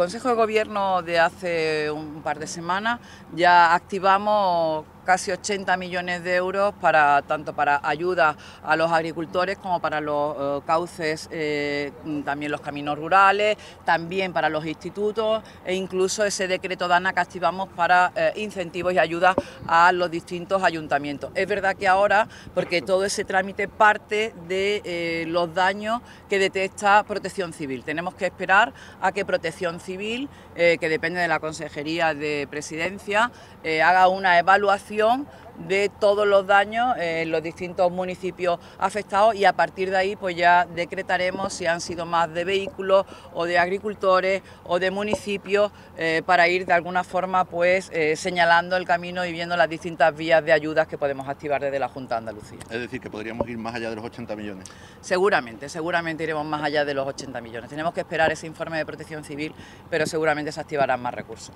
Consejo de Gobierno de hace un par de semanas ya activamos casi 80 millones de euros para tanto para ayuda a los agricultores como para los eh, cauces, eh, también los caminos rurales, también para los institutos e incluso ese decreto DANA que activamos para eh, incentivos y ayudas a los distintos ayuntamientos. Es verdad que ahora, porque todo ese trámite parte de los daños que detecta Protección Civil, tenemos que esperar a que Protección Civil, que depende de la Consejería de Presidencia, haga una evaluación de todos los daños en los distintos municipios afectados y a partir de ahí pues ya decretaremos si han sido más de vehículos o de agricultores o de municipios eh, para ir de alguna forma pues eh, señalando el camino y viendo las distintas vías de ayudas que podemos activar desde la Junta de Andalucía. Es decir, que podríamos ir más allá de los 80 millones. Seguramente, seguramente iremos más allá de los 80 millones. Tenemos que esperar ese informe de protección civil, pero seguramente se activarán más recursos.